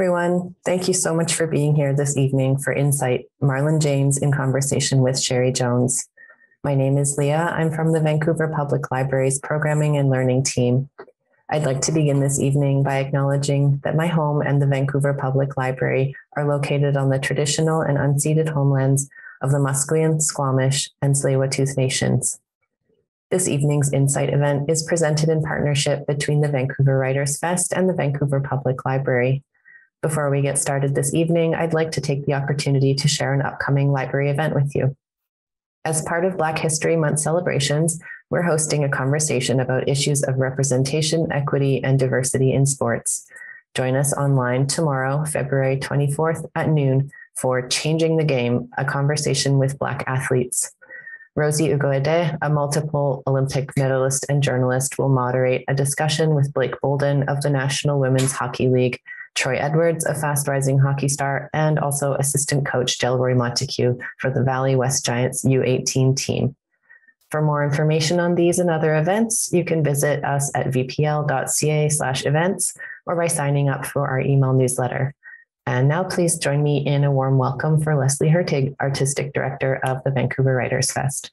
everyone. Thank you so much for being here this evening for Incite Marlon James in conversation with Cherie Jones. My name is Leah. I'm from the Vancouver Public Library's Programming and Learning team. I'd like to begin this evening by acknowledging that my home and the Vancouver Public Library are located on the traditional and unceded homelands of the Musqueam, Squamish, and Tsleil-Waututh nations. This evening's Incite event is presented in partnership between the Vancouver Writers Fest and the Vancouver Public Library. Before we get started this evening, I'd like to take the opportunity to share an upcoming library event with you. As part of Black History Month celebrations, we're hosting a conversation about issues of representation, equity, and diversity in sports. Join us online tomorrow, February 24th at noon for Changing the Game, a conversation with Black athletes. Rosie Ugoede, a multiple Olympic medalist and journalist, will moderate a discussion with Blake Bolden of the National Women's Hockey League, Troy Edwards, a fast rising hockey star, and also assistant coach Delroy Montague for the Valley West Giants U18 team. For more information on these and other events, you can visit us at vpl.ca slash events or by signing up for our email newsletter. And now please join me in a warm welcome for Leslie Hertig, Artistic Director of the Vancouver Writers Fest.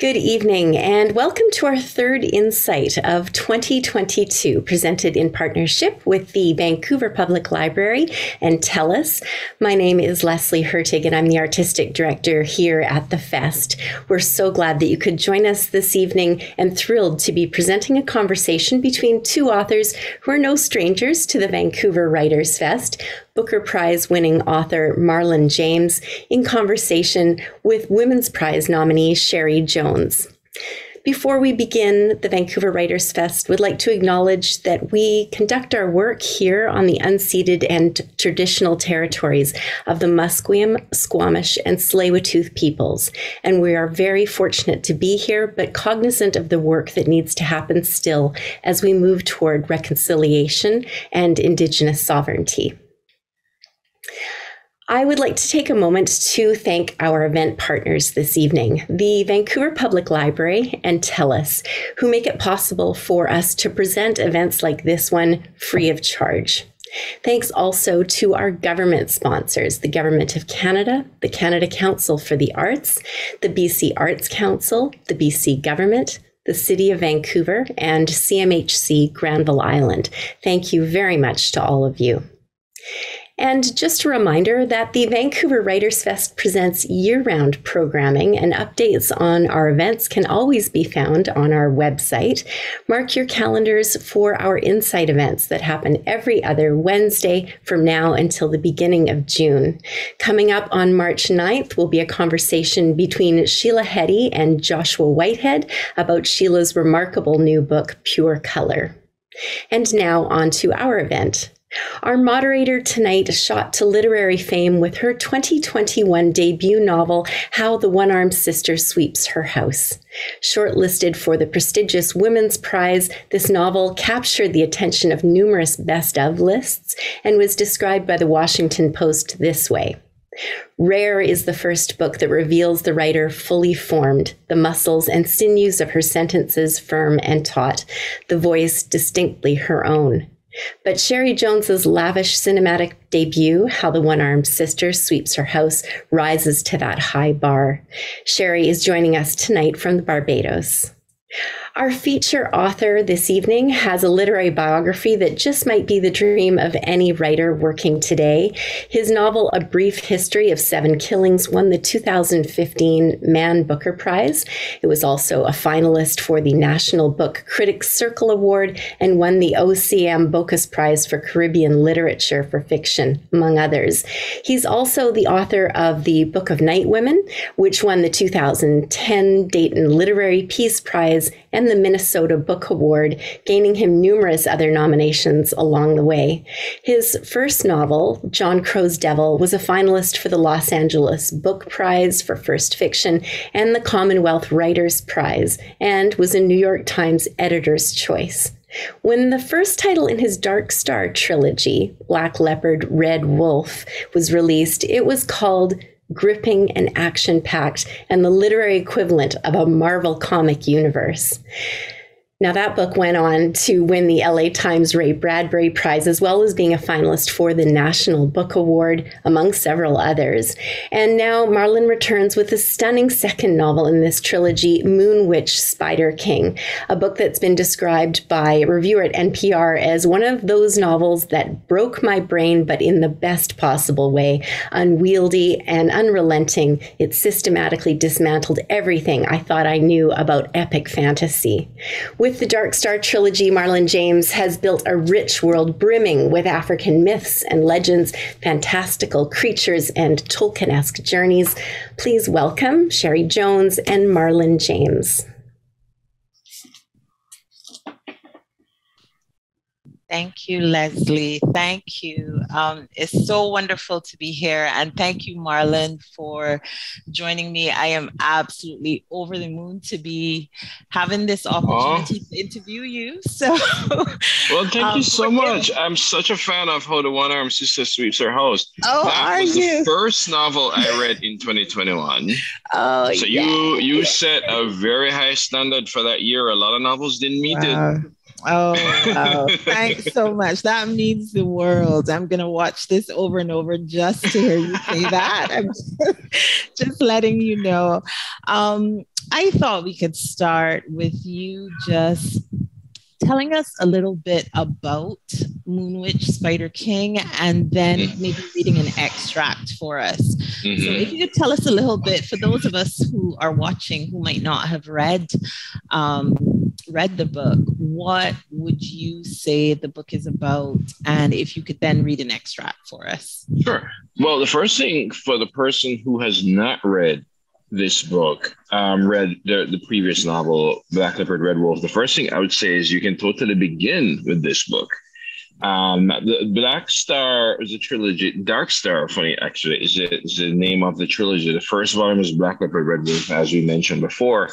Good evening and welcome to our third Incite of 2022, presented in partnership with the Vancouver Public Library and TELUS. My name is Leslie Hertig and I'm the Artistic Director here at the Fest. We're so glad that you could join us this evening and thrilled to be presenting a conversation between two authors who are no strangers to the Vancouver Writers Fest, Booker Prize winning author Marlon James in conversation with Women's Prize nominee Cherie Jones. Before we begin, the Vancouver Writers Fest would like to acknowledge that we conduct our work here on the unceded and traditional territories of the Musqueam, Squamish, and Tsleil-Waututh peoples, and we are very fortunate to be here, but cognizant of the work that needs to happen still as we move toward reconciliation and Indigenous sovereignty. I would like to take a moment to thank our event partners this evening, the Vancouver Public Library and TELUS, who make it possible for us to present events like this one free of charge. Thanks also to our government sponsors, the Government of Canada, the Canada Council for the Arts, the BC Arts Council, the BC Government, the City of Vancouver, and CMHC Granville Island. Thank you very much to all of you. And just a reminder that the Vancouver Writers Fest presents year round programming, and updates on our events can always be found on our website. Mark your calendars for our Incite events that happen every other Wednesday from now until the beginning of June. Coming up on March 9th will be a conversation between Sheila Heti and Joshua Whitehead about Sheila's remarkable new book, Pure Color. And now on to our event. Our moderator tonight shot to literary fame with her 2021 debut novel, How the One Armed Sister Sweeps Her House. Shortlisted for the prestigious Women's Prize, this novel captured the attention of numerous best of lists and was described by the Washington Post this way. Rare is the first book that reveals the writer fully formed, the muscles and sinews of her sentences firm and taut, the voice distinctly her own. But Cherie Jones's lavish cinematic debut, How the One Armed Sister Sweeps Her House, rises to that high bar. Cherie is joining us tonight from the Barbados. Our feature author this evening has a literary biography that just might be the dream of any writer working today. His novel, A Brief History of Seven Killings, won the 2015 Man Booker Prize. It was also a finalist for the National Book Critics Circle Award and won the OCM Bocas Prize for Caribbean Literature for Fiction, among others. He's also the author of the Book of Night Women, which won the 2010 Dayton Literary Peace Prize and the Minnesota Book Award, gaining him numerous other nominations along the way. His first novel, John Crow's Devil, was a finalist for the Los Angeles Book Prize for First Fiction and the Commonwealth Writers Prize, and was a New York Times Editor's Choice. When the first title in his Dark Star trilogy, Black Leopard, Red Wolf, was released, it was called gripping and action packed, and the literary equivalent of a Marvel comic universe. Now, that book went on to win the LA Times Ray Bradbury Prize, as well as being a finalist for the National Book Award, among several others. And now Marlon returns with a stunning second novel in this trilogy, Moon Witch Spider King, a book that's been described by a reviewer at NPR as one of those novels that broke my brain, but in the best possible way. Unwieldy and unrelenting, it systematically dismantled everything I thought I knew about epic fantasy. With the Dark Star trilogy, Marlon James has built a rich world brimming with African myths and legends, fantastical creatures, and Tolkien esque journeys. Please welcome Cherie Jones and Marlon James. Thank you, Leslie. Thank you. Um, it's so wonderful to be here. And thank you, Marlon, for joining me. I am absolutely over the moon to be having this opportunity to interview you. So, well, thank um, you so much. I'm such a fan of How the One Armed Sister Sweeps Her House. Oh, that are was you? the first novel I read in 2021. Oh, so you you set a very high standard for that year. A lot of novels didn't meet wow. it. Oh, wow. thanks so much. That means the world. I'm going to watch this over and over just to hear you say that. I'm just letting you know. Um, I thought we could start with you just telling us a little bit about Moon Witch Spider King and then mm-hmm. maybe reading an extract for us. Mm-hmm. So, if you could tell us a little bit for those of us who are watching who might not have read um, read the book, what would you say the book is about? And if you could then read an extract for us. Sure. Well, the first thing for the person who has not read this book, um, read the, the previous novel, Black Leopard, Red Wolf, the first thing I would say is you can totally begin with this book. Um, the Black Star is a trilogy. Dark Star, funny actually, is, is the name of the trilogy. The first volume is Black Leopard, Red Wolf, as we mentioned before.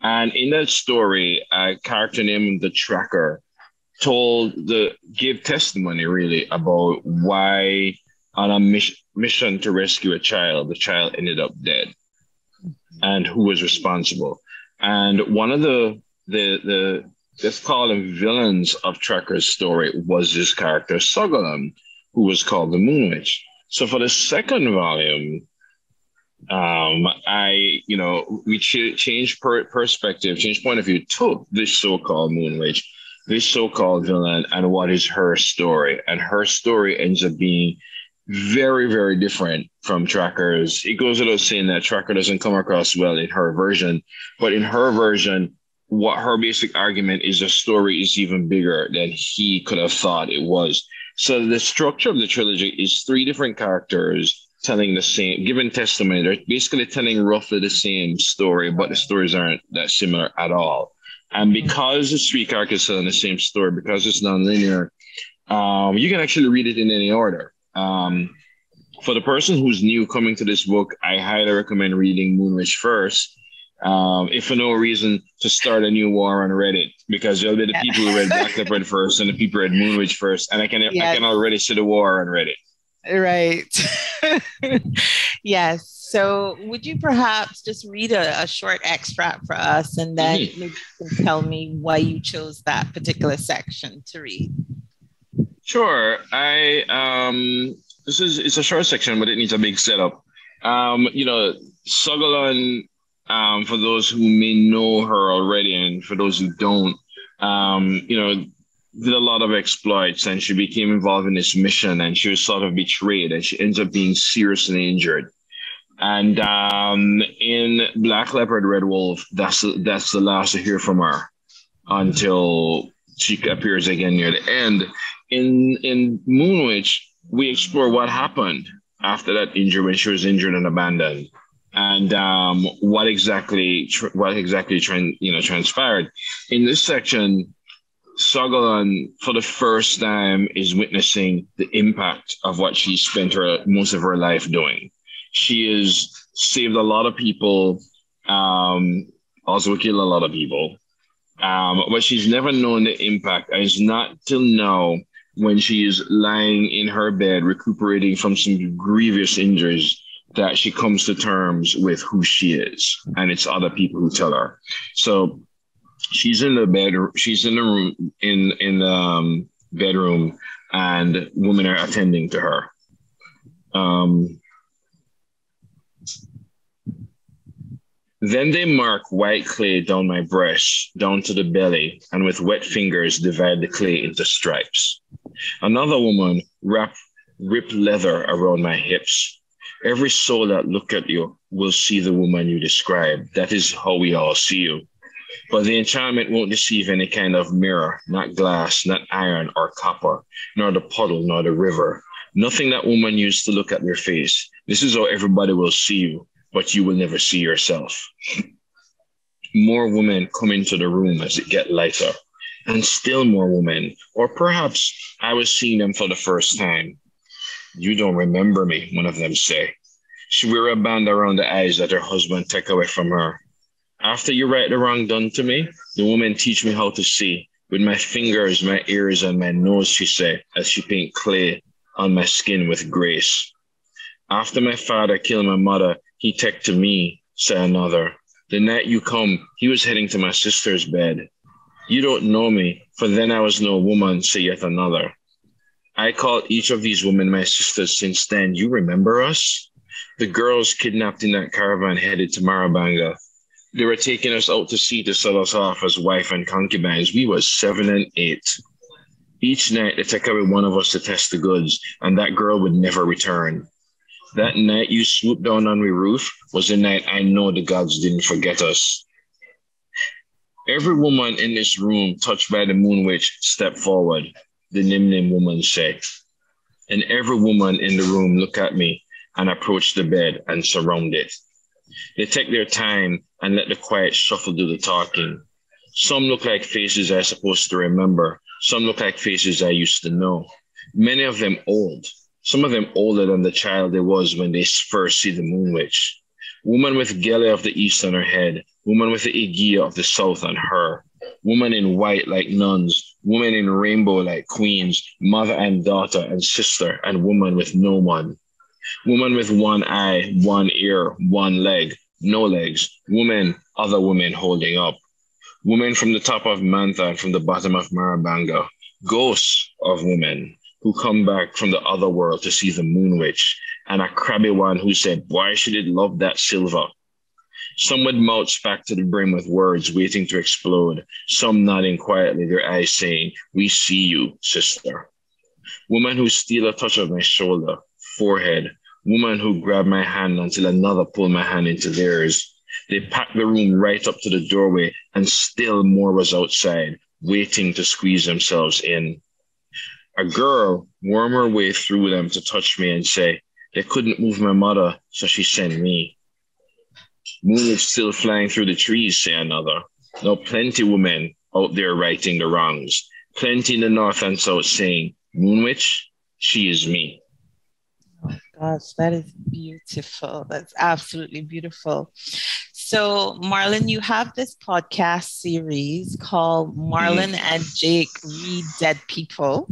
And in that story, a character named the Tracker told the gave testimony really about why on a mission mission to rescue a child, the child ended up dead, and who was responsible. And one of the the the call them villains of Tracker's story was this character Sogolon, who was called the Moon Witch. So for the second volume, um, I, you know, we ch- change per- perspective, change point of view to this so-called Moon Witch, this so-called villain, and what is her story. And her story ends up being very, very different from Tracker's. It goes without saying that Tracker doesn't come across well in her version, but in her version, what her basic argument is the story is even bigger than he could have thought it was. So the structure of the trilogy is three different characters telling the same, given testimony. They're basically telling roughly the same story, but the stories aren't that similar at all. And because the three characters telling the same story, because it's non-linear, um, you can actually read it in any order. Um, for the person who's new coming to this book, I highly recommend reading Moon Witch first um, if for no reason to start a new war on Reddit, because there'll be the yeah. people who read Black Leopard first and the people who read Moon Witch first, and I can yeah. I can already see the war on Reddit. Right. yes. So, would you perhaps just read a, a short extract for us, and then mm-hmm. maybe you can tell me why you chose that particular section to read? Sure. I um, this is it's a short section, but it needs a big setup. Um, you know, Sogolon um, for those who may know her already, and for those who don't, um, you know, did a lot of exploits, and she became involved in this mission, and she was sort of betrayed, and she ends up being seriously injured. And um, in Black Leopard, Red Wolf, that's that's the last to hear from her until she appears again near the end. In in Moon Witch, we explore what happened after that injury when she was injured and abandoned and um, what exactly what exactly you know transpired in this section. Sogolon, for the first time, is witnessing the impact of what she spent her most of her life doing. She has saved a lot of people, um, also killed a lot of people, um, but she's never known the impact. And it's not till now when she is lying in her bed recuperating from some grievous injuries that she comes to terms with who she is, and it's other people who tell her. So she's in the bed. She's in the room in in the um, bedroom, and women are attending to her. Um, then they mark white clay down my breast, down to the belly, and with wet fingers divide the clay into stripes. Another woman wrap ripped leather around my hips. Every soul that look at you will see the woman you describe. That is how we all see you. But the enchantment won't deceive any kind of mirror, not glass, not iron or copper, nor the puddle, nor the river. Nothing that woman used to look at your face. This is how everybody will see you, but you will never see yourself. More women come into the room as it get lighter, and still more women, or perhaps I was seeing them for the first time. You don't remember me, one of them say. She wear a band around the eyes that her husband take away from her. After you right the wrong done to me, the woman teach me how to see. With my fingers, my ears, and my nose, she say, as she paint clay on my skin with grace. After my father killed my mother, he take to me, say another. The night you come, he was heading to my sister's bed. You don't know me, for then I was no woman, say yet another. I call each of these women my sisters since then. You remember us? The girls kidnapped in that caravan headed to Marabanga. They were taking us out to sea to sell us off as wife and concubines. We was seven and eight. Each night they took away one of us to test the goods, and that girl would never return. That night you swooped down on my roof was the night I know the gods didn't forget us. Every woman in this room touched by the moon witch stepped forward, the Nim Nim woman said. And every woman in the room look at me and approach the bed and surround it. They take their time and let the quiet shuffle do the talking. Some look like faces I supposed to remember. Some look like faces I used to know. Many of them old. Some of them older than the child they was when they first see the moon witch. Woman with gele of the east on her head. Woman with the igia of the south on her. Woman in white like nuns. Woman in rainbow like queens. Mother and daughter and sister and woman with no one. Woman with one eye, one ear, one leg, no legs. Woman, other women holding up. Women from the top of Mantha and from the bottom of Marabanga. Ghosts of women who come back from the other world to see the moon witch. And a crabby one who said, Why should it love that silver? Some with mouths packed to the brim with words waiting to explode. Some nodding quietly, their eyes saying, We see you, sister. Woman who steal a touch of my shoulder, forehead, woman who grab my hand until another pulled my hand into theirs. They packed the room right up to the doorway, and still more was outside, waiting to squeeze themselves in. A girl wormed her way through them to touch me and say, They couldn't move my mother, so she sent me. Moon is still flying through the trees, say another. Now, plenty women out there righting the wrongs. Plenty in the north and south saying, Moon Witch, she is me. Oh gosh, that is beautiful. That's absolutely beautiful. So, Marlon, you have this podcast series called Marlon and Jake Read Dead People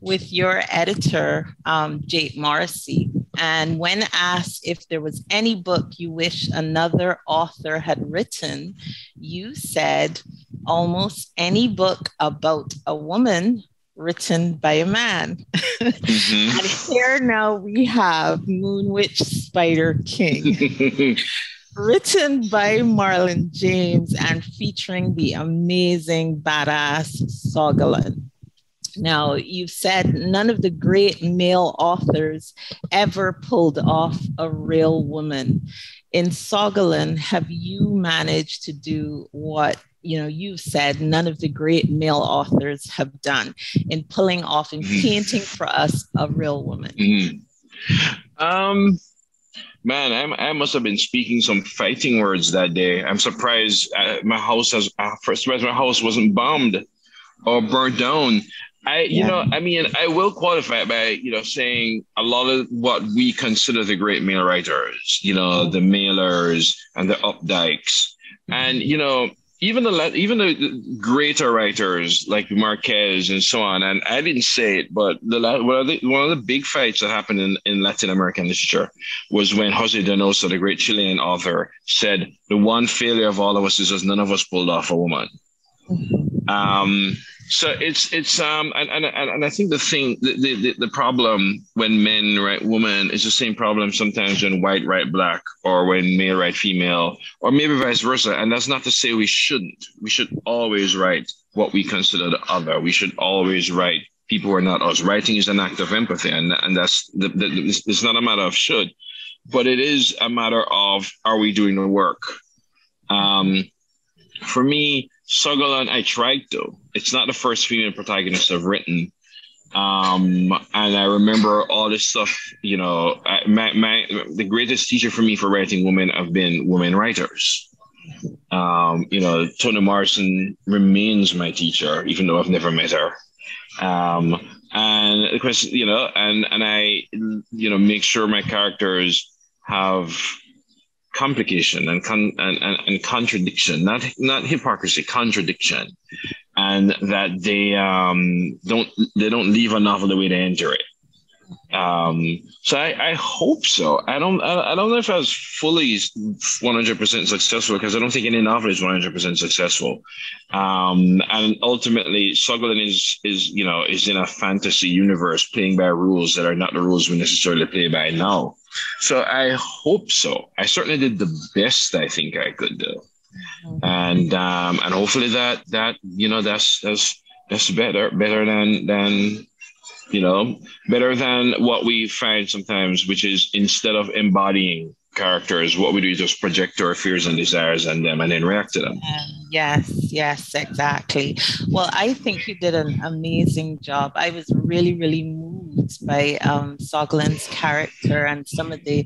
with your editor, um, Jake Morrissey. And when asked if there was any book you wish another author had written, you said almost any book about a woman written by a man. Mm-hmm. and here now we have Moon Witch Spider King, written by Marlon James and featuring the amazing badass Sogolon. Now, you've said none of the great male authors ever pulled off a real woman. In Sogolon, have you managed to do what you know you've said none of the great male authors have done in pulling off and mm-hmm. painting for us a real woman mm-hmm. um man I'm, i must have been speaking some fighting words that day i'm surprised uh, my house has uh, first my house wasn't bombed or burnt down I, you yeah. know, I mean, I will qualify by, you know, saying a lot of what we consider the great male writers, you know, mm-hmm. the mailers and the updikes. And, you know, even the even the greater writers like Marquez and so on, and I didn't say it, but the one of the, one of the big fights that happened in, in Latin American literature was when Jose Donoso, the great Chilean author, said the one failure of all of us is that none of us pulled off a woman. Mm-hmm. Um, so it's it's um and, and and I think the thing the, the the problem when men write woman is the same problem sometimes when white write black or when male write female or maybe vice versa. And that's not to say we shouldn't. We should always write what we consider the other. We should always write people who are not us. Writing is an act of empathy, and and that's the, the, it's not a matter of should, but it is a matter of are we doing the work. Um, for me, Sogolon, I tried to. It's not the first female protagonist I've written. Um, and I remember all this stuff, you know, my, my, the greatest teacher for me for writing women have been women writers. Um, you know, Toni Morrison remains my teacher, even though I've never met her. Um, and the question, you know, and, and I, you know, make sure my characters have complication and, con- and, and, and contradiction, not not hypocrisy, contradiction, and that they um, don't they don't leave a novel the way they enter it. Um, so I, I hope so. I don't I, I don't know if I was fully 100% successful because I don't think any novel is 100% successful. Um, and ultimately, Sogolon is is you know is in a fantasy universe playing by rules that are not the rules we necessarily play by now. So I hope so. I certainly did the best I think I could do. And um, and hopefully that that you know that's that's that's better better than than you know better than what we find sometimes, which is instead of embodying characters, what we do is just project our fears and desires on them and then react to them. yes, yes, exactly. Well, I think you did an amazing job. I was really, really moved by um, Sogolon's character and some of the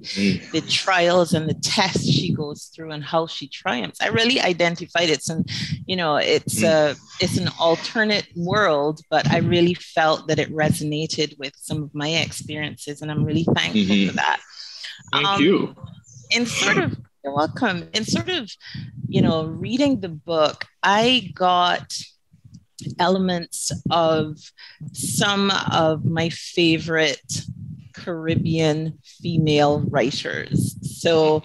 the trials and the tests she goes through and how she triumphs. I really identified it. And you know, it's a it's an alternate world, but I really felt that it resonated with some of my experiences, and I'm really thankful mm-hmm. for that. Thank um, you in sort of you're welcome. In sort of, you know, reading the book, I got elements of some of my favorite Caribbean female writers. So,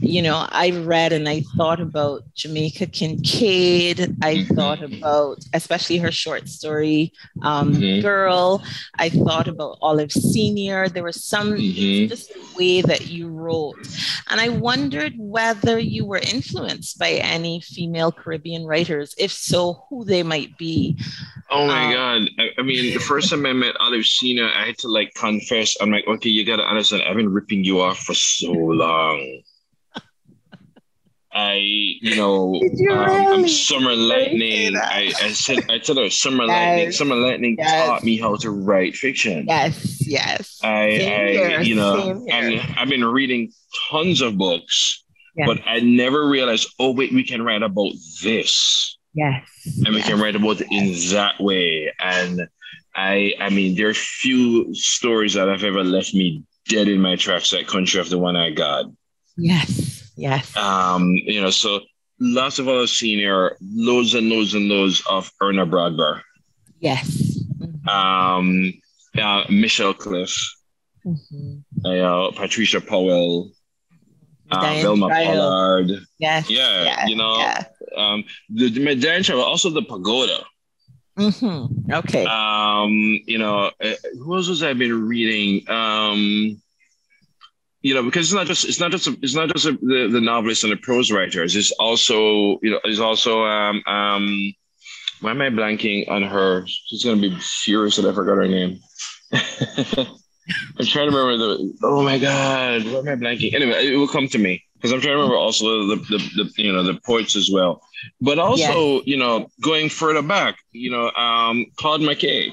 you know, I read and I thought about Jamaica Kincaid. I mm-hmm. thought about, especially her short story, um, mm-hmm. Girl. I thought about Olive Senior. There was some, mm-hmm. just the way that you wrote. And I wondered whether you were influenced by any female Caribbean writers. If so, who they might be. Oh my um, God. I, I, mean, the first time I met Olive Senior, I had to like confess, I'm like, okay, you got to understand, I've been ripping you off for so long. I, you know, you um, really? I'm Summer Lightning. I, I said, I told her Summer yes. Lightning. Summer Lightning yes. taught me how to write fiction. Yes, yes. I, I you know, I've been reading tons of books, but I never realized, oh wait, we can write about this. Yes. And we can write about it in that way. And I, I mean, there are few stories that have ever left me dead in my tracks that Country of the One Eye God. Yes, yes. Um, you know, so lots of Olive Senior, loads and loads and loads of Erna Brodber. Yes. Mm-hmm. Um, uh, Michelle Cliff. Mm-hmm. Uh, Patricia Powell. Uh, Velma Pollard. Yes. Yeah, yeah, you know, yeah. Um, the, the Diane also the Pagoda. Mm-hmm. Okay. Um, you know, uh, who else was I been reading? Um, you know, because it's not just it's not just a, it's not just a, the the novelists and the prose writers. It's also you know it's also um um. Why am I blanking on her? She's gonna be furious that I forgot her name. I'm trying to remember the. Oh my god, why am I blanking? Anyway, it will come to me because I'm trying to remember also the, the, the you know the poets as well, but also yes. you know going further back, you know um, Claude McKay,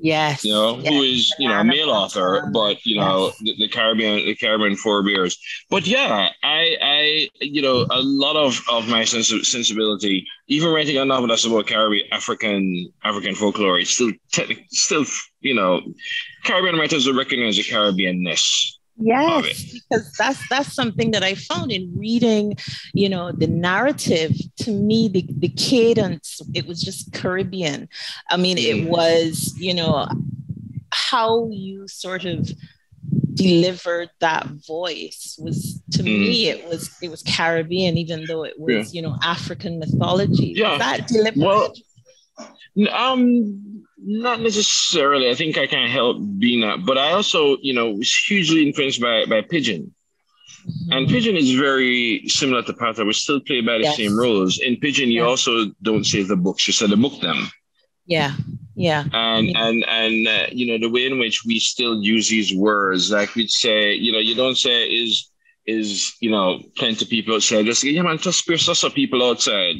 yes, you know yes. who is you know a male author, but you know yes. the, the, Caribbean the Caribbean forebears. But yeah, I I you know a lot of of my sens- sensibility, even writing a novel that's about Caribbean African African folklore, it's still te- still you know Caribbean writers will recognize the Caribbeanness Yes, because that's that's something that I found in reading, you know, the narrative. To me, the, the cadence, it was just Caribbean. I mean, it mm. was, you know, how you sort of delivered that voice was to mm. me it was it was Caribbean, even though it was, yeah. you know, African mythology. Yeah. Was that deliberate? Well, um not necessarily. I think I can't help being that, but I also, you know, was hugely influenced by by Pidgin. Mm-hmm. And Pidgin is very similar to Patois. We still play by the yes. same rules. In Pidgin, you also don't say the books; you say the book them. Yeah, yeah. And yeah. and and uh, you know the way in which we still use these words, like we'd say, you know, you don't say is is you know plenty of people say just yeah man, just spear of people outside.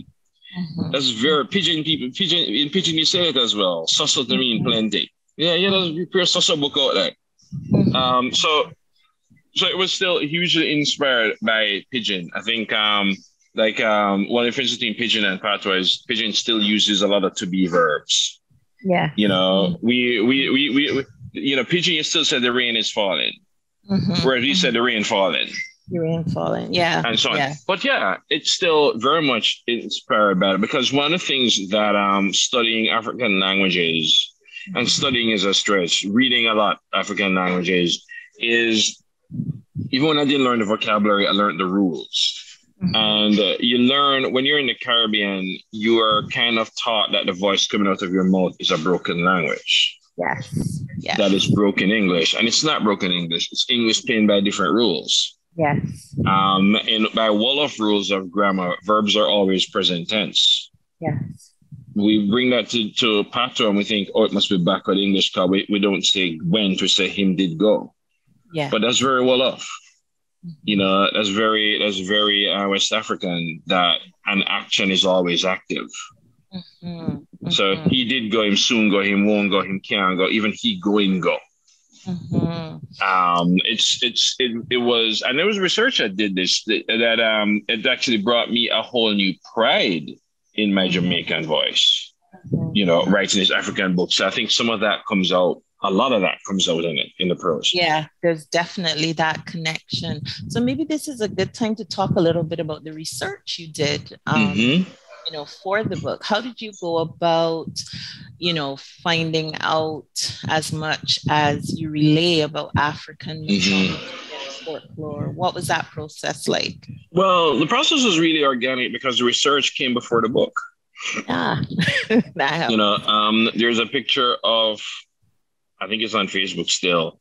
Mm-hmm. That's very Pidgin people. Pidgin in Pidgin you say it as well. Sussel to mean plenty. Yeah, yeah. There's pure sussel book out there. Mm-hmm. Um, so so it was still hugely inspired by Pidgin. I think um, like um, one of the differences between Pidgin and Patois is Pidgin still uses a lot of to be verbs. Yeah. You know, mm-hmm. we, we, we, we, you know, Pidgin you still said the rain is falling, mm-hmm. whereas we said the rain falling. Rain falling, yeah. And so on. Yeah. But yeah, it's still very much inspired by it because one of the things that um studying African languages and studying is a stress, reading a lot African languages is even when I didn't learn the vocabulary, I learned the rules. Mm-hmm. And uh, you learn when you're in the Caribbean, you are kind of taught that the voice coming out of your mouth is a broken language. Yes. yes. That is broken English. And it's not broken English, it's English playing by different rules. Yes. Um, and by Wolof rules of grammar, verbs are always present tense. Yes. We bring that to, to Patois and we think, oh, it must be backward English because we, we don't say went, we say him did go. Yeah. But that's very Wolof. You know, that's very that's very uh, West African that an action is always active. Mm-hmm. Mm-hmm. So he did go, him soon go, him won't go, him can't go, even he going go. Mm-hmm. Um, it's it's it, it was, and there was research that did this that, that um it actually brought me a whole new pride in my mm-hmm. Jamaican voice. Mm-hmm. You know, writing these African books. I think some of that comes out a lot of that comes out in it in the prose. Yeah, there's definitely that connection. So maybe this is a good time to talk a little bit about the research you did. Um, mm-hmm. You know, for the book, how did you go about, you know, finding out as much as you relay about African mm-hmm. folklore? What was that process like? Well, the process was really organic because the research came before the book. Ah, that helps. You know, um, there's a picture of I think it's on Facebook still,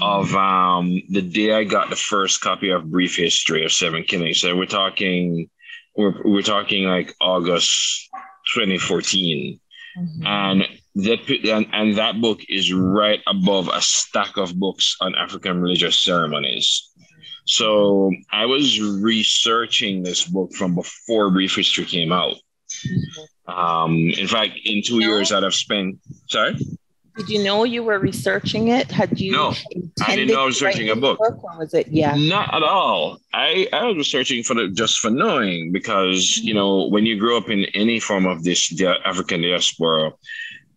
of um, the day I got the first copy of Brief History of Seven Killings. So we're talking, we're, we're talking like August 2014. Mm-hmm. And that and, and that book is right above a stack of books on African religious ceremonies. So I was researching this book from before Brief History came out. Mm-hmm. Um, in fact, in two no. years, I'd have spent. Sorry. Did you know you were researching it? Had you? No, I didn't know I was researching a book. book. Was it? Yeah. Not at all. I, I was researching for the, just for knowing because mm-hmm. you know when you grow up in any form of this the African diaspora,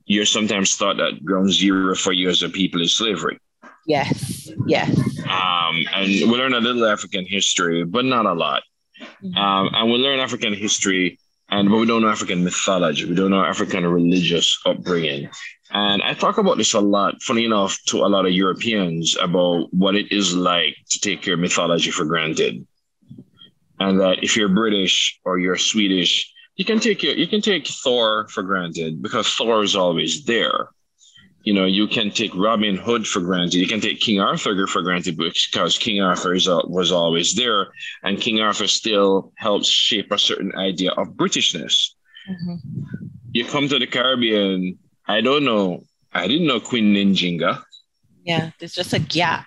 you're sometimes thought that ground zero for you as a people is slavery. Yes. Yes. Um, and we learn a little African history, but not a lot. Mm-hmm. Um, and we learn African history and but we don't know African mythology. We don't know African religious upbringing. And I talk about this a lot, funny enough, to a lot of Europeans about what it is like to take your mythology for granted. And that if you're British or you're Swedish, you can take your, you can take Thor for granted because Thor is always there. You know, you can take Robin Hood for granted. You can take King Arthur for granted because King Arthur is, uh, was always there, and King Arthur still helps shape a certain idea of Britishness. Mm-hmm. You come to the Caribbean, I don't know. I didn't know Queen Ninjinga. Yeah, there's just a gap.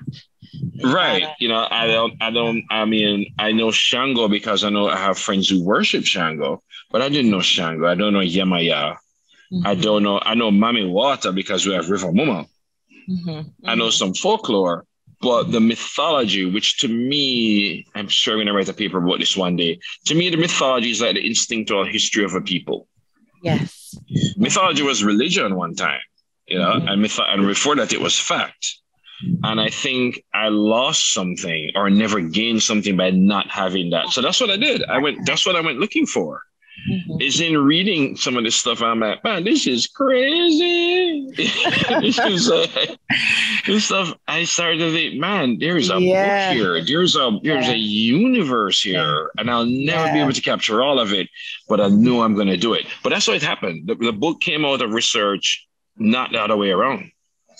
Right. You know, I don't, I don't, I mean, I know Shango because I know I have friends who worship Shango, but I didn't know Shango. I don't know Yemaya. Mm-hmm. I don't know, I know Mami Wata because we have River Mumma. Mm-hmm. I know mm-hmm. some folklore, but the mythology, which to me, I'm sure I'm going to write a paper about this one day. To me, the mythology is like the instinctual history of a people. Yes. Mythology was religion one time, you know, mm-hmm. and, myth- and before that it was fact. And I think I lost something or never gained something by not having that. So that's what I did. I went, that's what I went looking for. Mm-hmm. Is in reading some of this stuff. I'm like, man, this is crazy. this is uh, this stuff. I started to think, man, there's a yeah. book here. There's a there's yeah. a universe here, and I'll never yeah. be able to capture all of it. But I knew I'm going to do it. But that's what it happened. The, the book came out of research, not the other way around.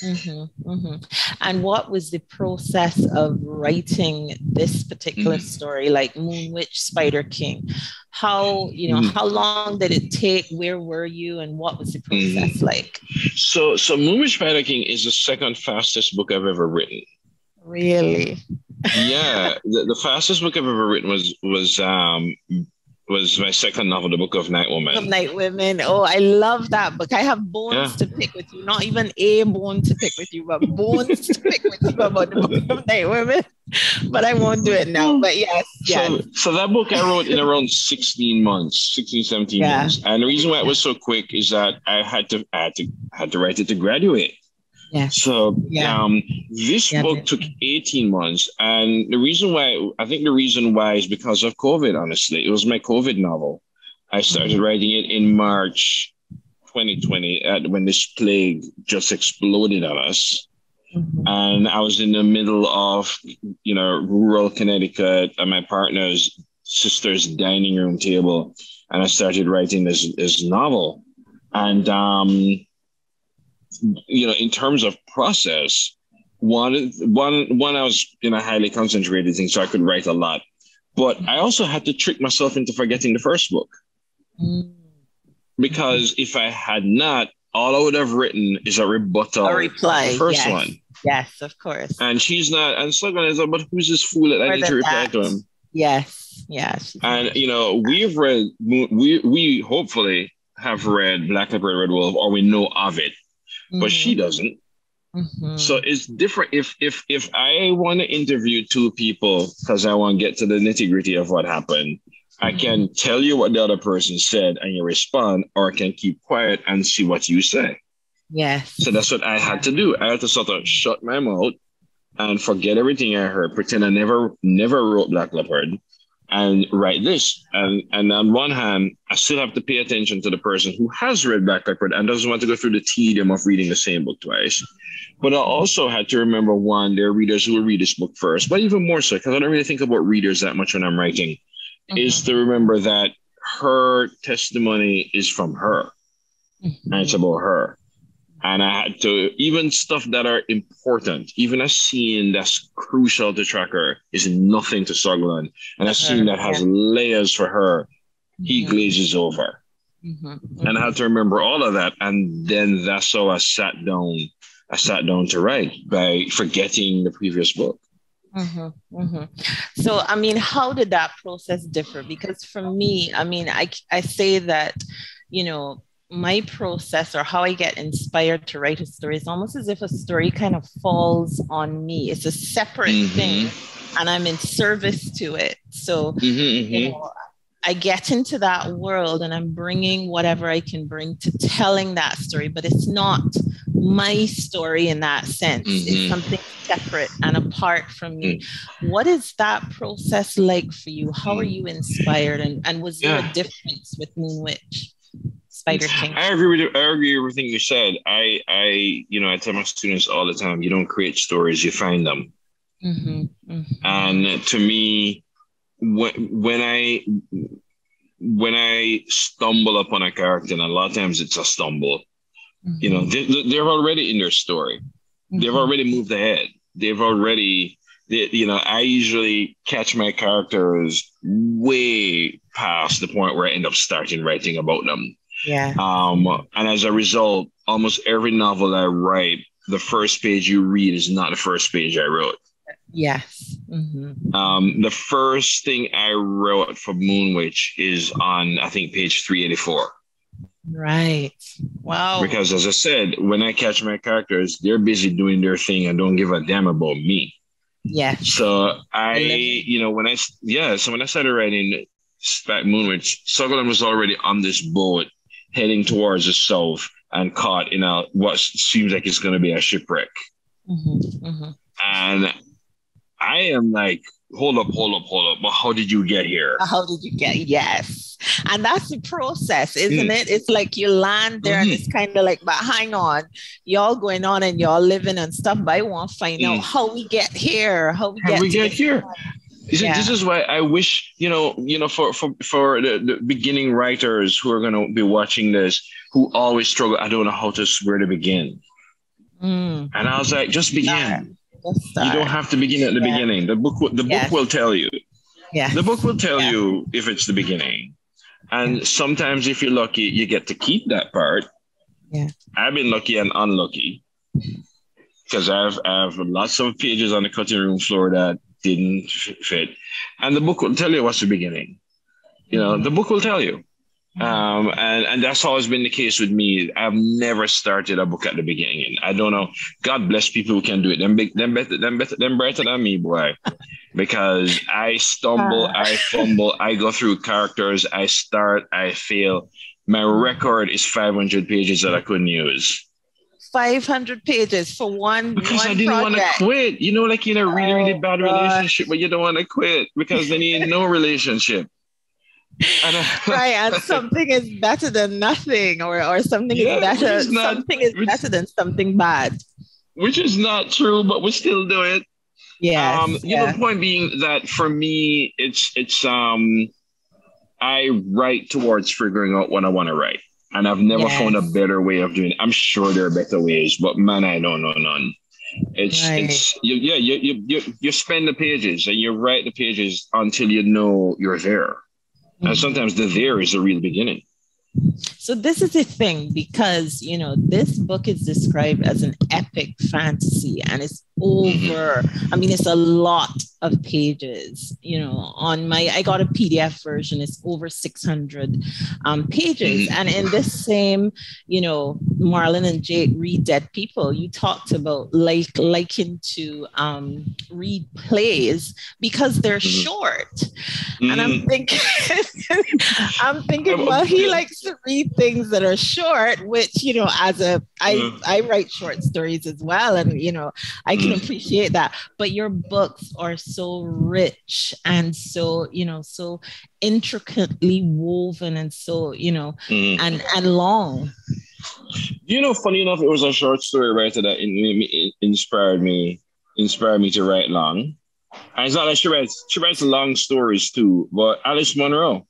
Mm-hmm, mm-hmm. And what was the process of writing this particular mm-hmm. story, like Moon Witch, Spider King? How you know mm-hmm. how long did it take? Where were you, and what was the mm-hmm. process like? So, so Moon Witch, Spider King is the second fastest book I've ever written. Really? yeah, the, the fastest book I've ever written was was um was my second novel, The Book of Night Women. Of Night Women. Oh, I love that book. I have bones yeah. to pick with you. Not even a bone to pick with you, but bones to pick with you about the Book of Night Women. But I won't do it now. But yes, yes. So, so that book I wrote in around 16 months, 16, 17 yeah. months. And the reason why it was so quick is that I had to I had to had to write it to graduate. Yeah. So yeah. um, this yeah, book took 18 months. And the reason why, I think the reason why is because of COVID, honestly. It was my COVID novel. I started mm-hmm. writing it in March 2020 uh, when this plague just exploded on us. Mm-hmm. And I was in the middle of, you know, rural Connecticut at my partner's sister's dining room table. And I started writing this, this novel. And um, you know, in terms of process, one one one I was in a highly concentrated thing, so I could write a lot. But I also had to trick myself into forgetting the first book. Mm. Because if I had not, all I would have written is a rebuttal. A reply. the first yes. one. Yes, of course. And she's not, and so is like, but who's this fool that I need to reply that. to him? Yes, yes. And you know, we've read, we we hopefully have read Black Leopard Red Wolf, or we know of it mm-hmm. but she mm-hmm. doesn't. Mm-hmm. So it's different. If if if I want to interview two people because I want to get to the nitty gritty of what happened, mm-hmm. I can tell you what the other person said and you respond, or I can keep quiet and see what you say. Yes. So that's what I had to do. I had to sort of shut my mouth and forget everything I heard, pretend I never never wrote Black Leopard, and write this. And and on one hand, I still have to pay attention to the person who has read Black Leopard and doesn't want to go through the tedium of reading the same book twice. But I also had to remember one, there are readers who will read this book first, but even more so, because I don't really think about readers that much when I'm writing, mm-hmm. is to remember that her testimony is from her. Mm-hmm. And it's about her. And I had to, even stuff that are important, even a scene that's crucial to Tracker is nothing to Sogolon. And a scene that has yeah. layers for her, he mm-hmm. glazes over. Mm-hmm. Mm-hmm. And I had to remember all of that. And then that's how I sat down. I sat down to write by forgetting the previous book. Mm-hmm, mm-hmm. So, I mean, how did that process differ? Because for me, I mean, I, I say that, you know, my process or how I get inspired to write a story is almost as if a story kind of falls on me. It's a separate mm-hmm. thing and I'm in service to it. So, mm-hmm, mm-hmm. You know, I get into that world and I'm bringing whatever I can bring to telling that story, but it's not my story in that sense. It's mm-hmm. something separate and apart from me. Mm. What is that process like for you? How are you inspired? And, and was there a difference with Moon Witch? Spider King. I agree with I agree with everything you said. I I you know I tell my students all the time, you don't create stories, you find them. Mm-hmm, mm-hmm. And to me, when when I when I stumble upon a character, and a lot of times it's a stumble, mm-hmm. you know, they, they're already in their story. They've mm-hmm. already moved ahead. They've already, they, you know, I usually catch my characters way past the point where I end up starting writing about them. Yeah. Um, and as a result, almost every novel I write, the first page you read is not the first page I wrote. Yes. Mm-hmm. Um, the first thing I wrote for Moon Witch is on, I think, page 384. Right. Wow. Because as I said, when I catch my characters, they're busy doing their thing and don't give a damn about me. Yeah. So I, you know, when I, yeah, so when I started writing Moon Witch, Sogolon was already on this boat heading towards the south and caught in a what seems like it's going to be a shipwreck. Mm-hmm, mm-hmm. And I am like, hold up, hold up, hold up. But how did you get here? How did you get? Yes. and that's the process, isn't mm. it? It's like you land there mm. and it's mm-hmm. kind of like, but hang on, y'all going on and y'all living and stuff, but I want to find mm. out how we get here, how we how get, we get here. This, yeah. this is why I wish, you know, you know, for for for the, the beginning writers who are going to be watching this, who always struggle. I don't know how to where to begin. Mm. And I was like, just begin. You don't have to begin at the yeah. beginning. The book, the yes. book will tell you. Yeah. The book will tell yeah. you if it's the beginning. And sometimes, if you're lucky, you get to keep that part. Yeah. I've been lucky and unlucky because I've I have lots of pages on the cutting room floor that didn't fit, and the book will tell you what's the beginning. You know, mm-hmm. the book will tell you. Um, and, and that's always been the case with me. I've never started a book at the beginning. I don't know. God bless people who can do it. Them big, them better, them better, them better than me, boy. Because I stumble, uh. I fumble, I go through characters, I start, I fail. My record is 500 pages that I couldn't use. 500 pages for one because one I didn't want to quit. You know, like in a really, really oh, bad relationship, but you don't want to quit because then you no relationship. right, and something is better than nothing, or or something yeah, is better. Is not, something is which, better than something bad. Which is not true, but we still do it. Yeah. Um, you know, the point being that for me, it's it's um, I write towards figuring out what I want to write, and I've never yes. found a better way of doing it. I'm sure there are better ways, but man, I don't know none. It's right. it's you, yeah you, you you you spend the pages and you write the pages until you know you're there. And mm-hmm. sometimes the there is the real beginning. So this is a thing because you know this book is described as an epic fantasy and it's mm-hmm. over. I mean, it's a lot of pages. You know, on my I got a PDF version. It's over six hundred um, pages, mm-hmm. and in this same, you know, Marlon and Jake read Dead People. You talked about like liking to um, read plays because they're mm-hmm. short, and I'm thinking, I'm thinking, well, he likes to read things that are short, which you know, as a I mm-hmm. I write short stories as well, and you know, I can can appreciate that. But your books are so rich and so, you know, so intricately woven and so, you know, mm. and and long. You know, funny enough, it was a short story writer that inspired me, inspired me to write long. And it's not she writes, she writes long stories too, but Alice Munro.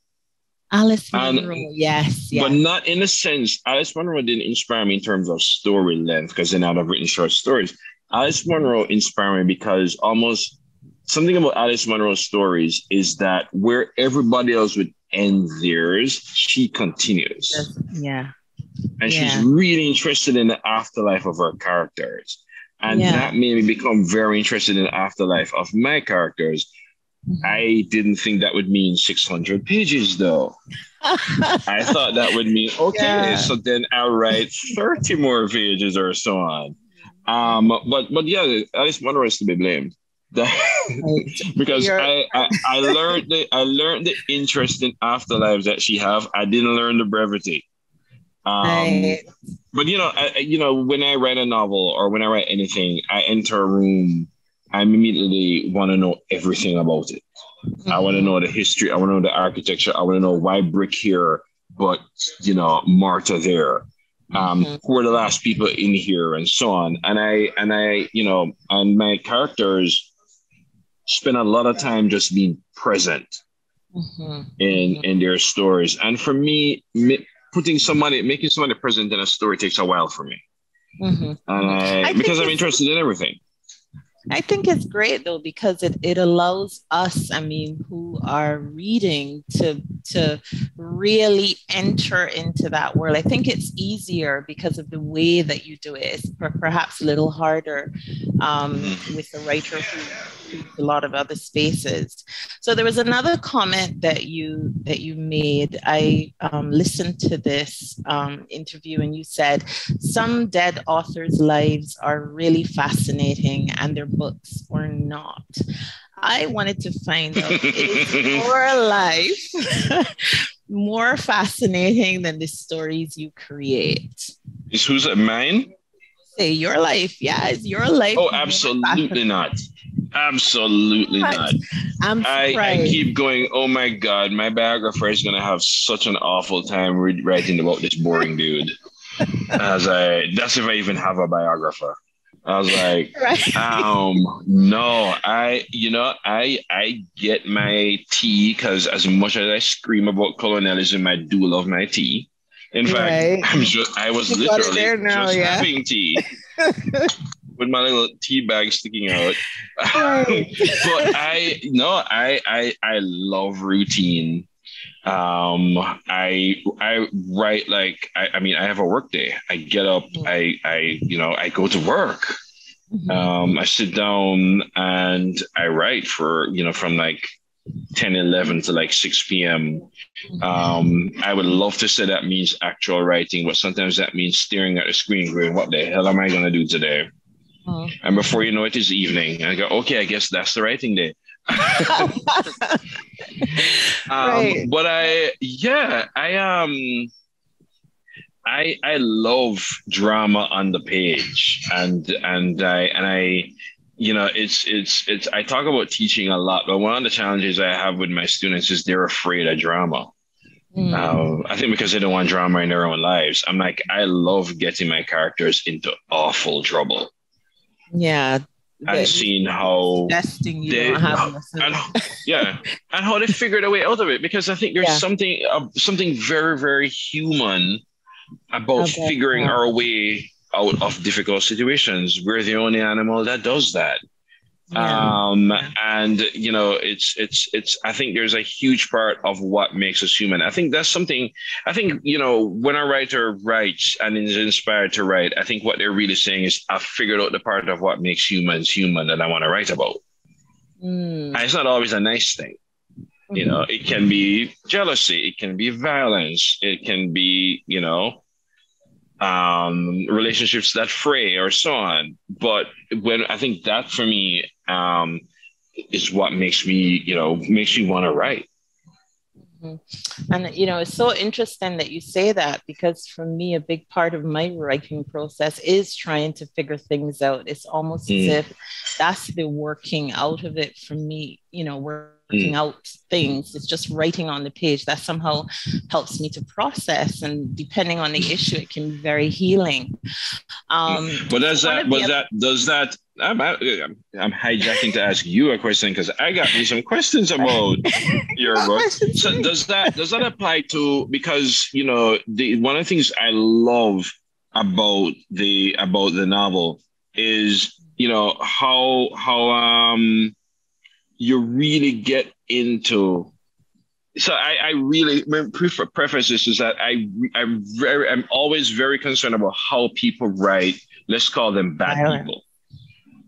Alice um, Munro, and, yes, yes. But not in a sense, Alice Munro didn't inspire me in terms of story length because then I'd have written short stories. Alice Munro inspired me because almost something about Alice Munro's stories is that where everybody else would end theirs, she continues. Yeah. And yeah. she's really interested in the afterlife of her characters. And yeah. that made me become very interested in the afterlife of my characters. Mm-hmm. I didn't think that would mean 600 pages though. I thought that would mean, okay, yeah. so then I'll write 30 more pages or so on. Um, but but yeah, Alice Munro is to be blamed. because I, I, I learned the I learned the interest in afterlives that she have. I didn't learn the brevity. Um, right. but you know, I, you know, when I write a novel or when I write anything, I enter a room. I immediately want to know everything about it. Mm-hmm. I want to know the history. I want to know the architecture. I want to know why brick here, but you know, Marta there um, mm-hmm. who are the last people in here and so on. And I and I, you know, and my characters spend a lot of time just being present mm-hmm. in mm-hmm. in their stories. And for me, putting somebody, making somebody present in a story takes a while for me. Mm-hmm. And I, I because I'm interested in everything. I think it's great though because it, it allows us, I mean, who are reading to to really enter into that world. I think it's easier because of the way that you do it. It's perhaps a little harder um, with the writer who a lot of other spaces. So there was another comment that you that you made. I um, listened to this um, interview, and you said some dead authors' lives are really fascinating, and their books were not. I wanted to find out is your life more fascinating than the stories you create? Is who's it mine? Say your life. Yeah, it's your life. Oh, absolutely not. Absolutely not. I'm I, I, keep going, oh my God, my biographer is going to have such an awful time writing about this boring dude. As I, that's if I even have a biographer. I was like, right. um, no, I, you know, I, I get my tea because as much as I scream about colonialism, I do love my tea. In right. fact, I'm just, I was you literally now, just yeah? having tea with my little tea bag sticking out. Right. but I, no, I, I, I love routine um i i write like I, I mean i have a work day i get up mm-hmm. i i you know i go to work mm-hmm. um i sit down and i write for you know from like 10 11 to like 6 p.m um i would love to say that means actual writing but sometimes that means staring at the screen going what the hell am i going to do today? Oh. and before you know it is evening. And i go okay i guess that's the writing day. Um, right. But I, yeah, I um, I I love drama on the page, and and I and I, you know, it's it's it's. I talk about teaching a lot, but one of the challenges I have with my students is they're afraid of drama. Mm. Uh, I think because they don't want drama in their own lives. I'm like, I love getting my characters into awful trouble. Yeah, and seen how testing you they, and, yeah and how they figured a way out of it because i think there's yeah. something uh, something very very human about okay. figuring yeah. our way out of difficult situations we're the only animal that does that yeah. um and you know it's it's it's i think there's a huge part of what makes us human i think that's something i think you know when a writer writes and is inspired to write i think what they're really saying is i figured out the part of what makes humans human that i want to write about mm. it's not always a nice thing mm-hmm. you know it can be jealousy it can be violence it can be you know um, relationships that fray or so on. But when I think that for me um, is what makes me, you know, makes me want to write. Mm-hmm. And you know, it's so interesting that you say that because for me, a big part of my writing process is trying to figure things out. It's almost mm. as if that's the working out of it for me. You know, we're working mm. out things. It's just writing on the page that somehow helps me to process. And depending on the issue, it can be very healing. Um, but does that, was that, does that, I'm, I'm hijacking to ask you a question because I got me some questions about your book. So does that does that apply to because you know the one of the things I love about the about the novel is you know how how um you really get into so I, I really prefer preface is that I I'm very I'm always very concerned about how people write. Let's call them bad Violent. people,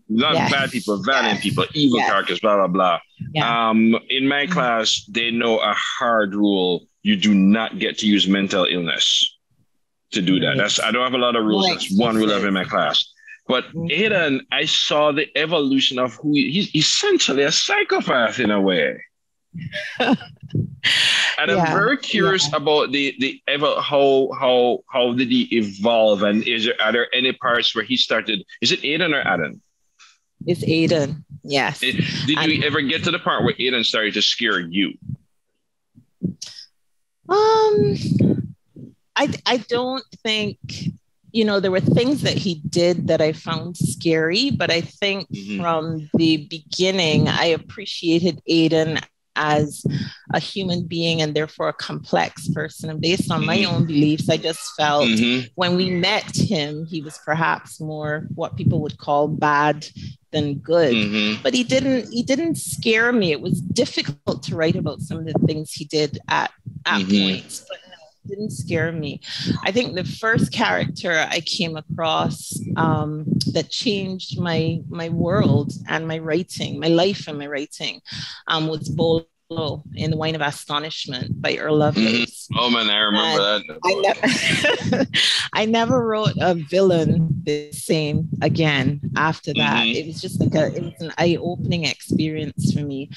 not yes. bad people, valiant yes. people, evil yes. characters, blah blah blah. Yeah. Um, in my mm-hmm. class, they know a hard rule: you do not get to use mental illness to do that. That's I don't have a lot of rules. That's one rule I have in my class. But mm-hmm. Adan, I saw the evolution of who he, he's essentially a psychopath in a way. and yeah, I'm very curious yeah. about the the ever how how how did he evolve and is there are there any parts where he started? Is it Adan or Adam? It's Adan. Yes. It, did and, you ever get to the part where Adan started to scare you? Um, I I don't think you know, there were things that he did that I found scary, but I think mm-hmm. from the beginning, I appreciated Adan as a human being and therefore a complex person. And based on my mm-hmm. own beliefs, I just felt mm-hmm. when we met him, he was perhaps more what people would call bad than good. Mm-hmm. But he didn't he didn't scare me. It was difficult to write about some of the things he did at at mm-hmm. points. But didn't scare me. I think the first character I came across um, that changed my my world and my writing, my life and my writing, um, was Bolo in the Wine of Astonishment by Earl Lovelace. Mm-hmm. Oh man, I remember and that. I, ne- I never wrote a villain the same again after that. Mm-hmm. It was just like a, it was an eye-opening experience for me.